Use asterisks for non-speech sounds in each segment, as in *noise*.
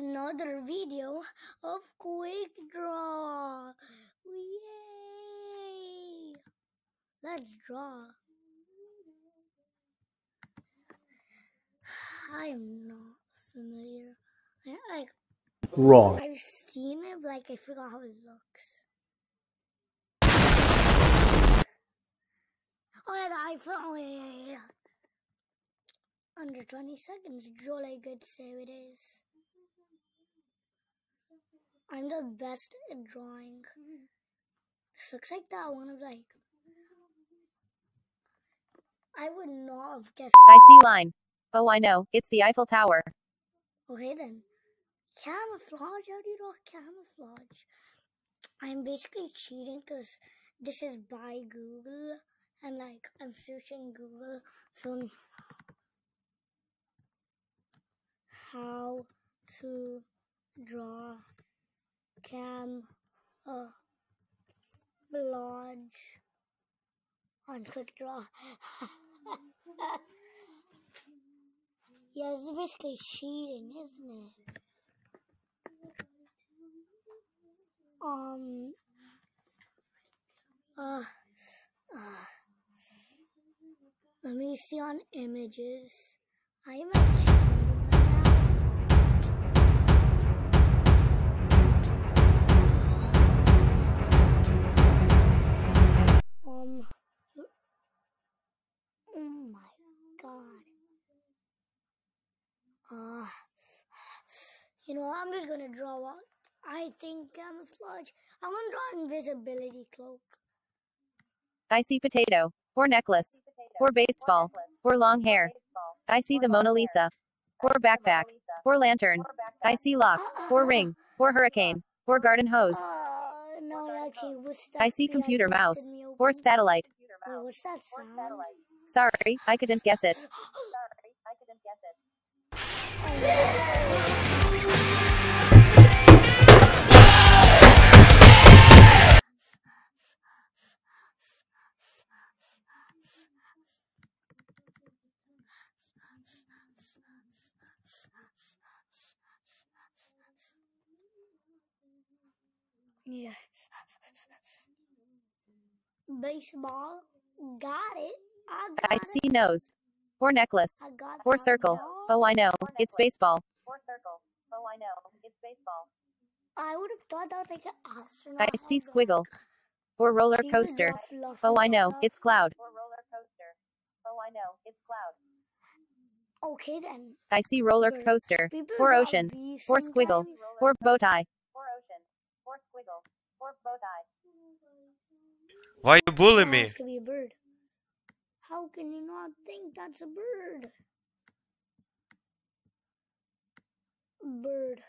another video of Quick Draw. Yay! Let's draw. I am not familiar. I like Wrong. I've seen it, but like I forgot how it looks. Oh yeah, the iPhone. Oh yeah, yeah, yeah. Under 20 seconds, jolly good save it is. I'm the best at drawing. This looks like that one of like. I would not have guessed. I see line. Oh, I know. It's the Eiffel Tower. Okay then. Camouflage? How do you draw camouflage? I'm basically cheating because this is by Google and like I'm searching Google so how to draw cam uh, lodge on quick draw. *laughs* yeah, it's basically cheating, isn't it? Um uh, uh let me see on images. I know, I'm just gonna draw what I think camouflage. I want to draw invisibility cloak. I see potato. Or necklace. Or baseball. Or long hair. I see the Mona Lisa. Or backpack. Or lantern. I see lock. Or uh, uh, uh, ring. Or hurricane. Or garden hose. Uh, no, actually, what's that? I see computer mouse. Or satellite. Wait, what's that sound? Sorry, I couldn't guess it. *gasps* *gasps* Yeah. Baseball. Got it. I got I it. see nose. Or necklace. I got Or circle. ball. Oh, I know. It's baseball. Or circle. Oh, I know. It's baseball. I would have thought that was like an astronaut. I see squiggle. Or roller coaster. Oh, I know. It's cloud. Or roller coaster. Oh, I know. It's cloud. Okay then. I see roller coaster. People Or ocean. Or squiggle. Or bow tie. Or ocean. Or squiggle. Or bow tie. Why you bully That me? has to be a bird. How can you not think that's a bird? Bird.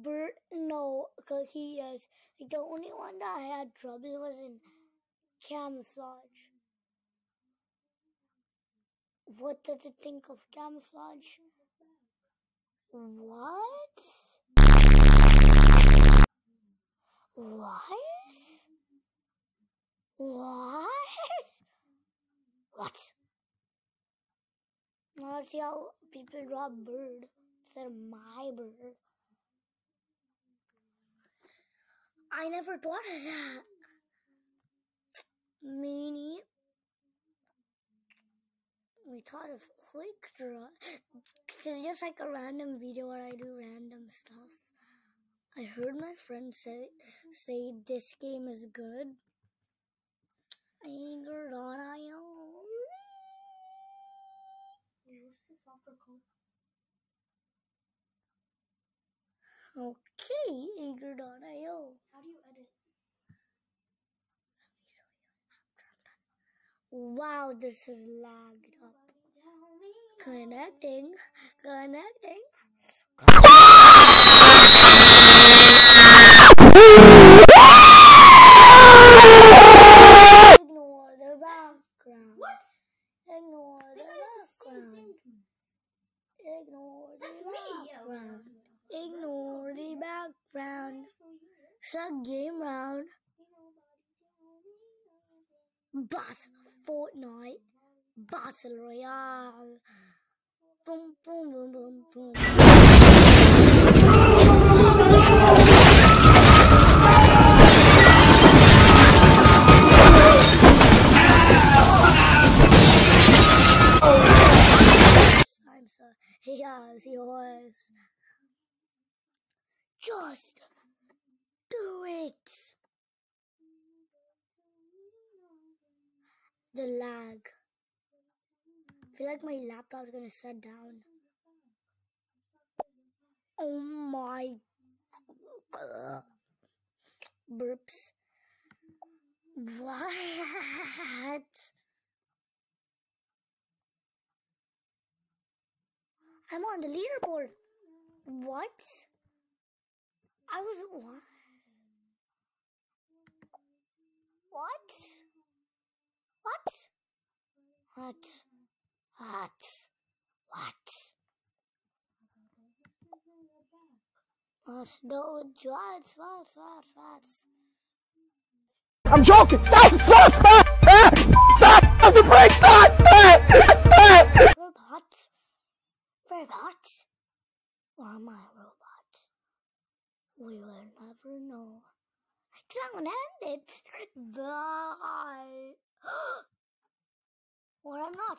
Bird, no, because he is the only one that I had trouble was in camouflage. What did it think of camouflage? What? What? What? What? Now let's see how people draw bird instead of my bird. I never thought of that. Meanie. We thought of quick draw. It's just like a random video where I do random stuff. I heard my friend say say this game is good. Anchor.io. Okay, kitty anchor.io. How do you edit? Wow, this is lagged up. Connecting, connecting. Ignore the background. What? Ignore the background. Ignore the background. Ignore the background. Suck game round. Bus Fortnite. Battle Royale. Boom, boom, boom, boom, boom. Just do it. The lag. I feel like my laptop's gonna shut down. Oh my. *sniffs* Burps. What? I'm on the leaderboard. What? I was what? What? What? What? What? What? No? What? What? What? I'm joking. Stop! Stop! Stop! Never know. Someone end it. Bye. or I'm not.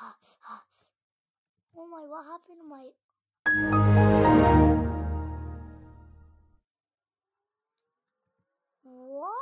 *gasps* Oh my, what happened to my. What?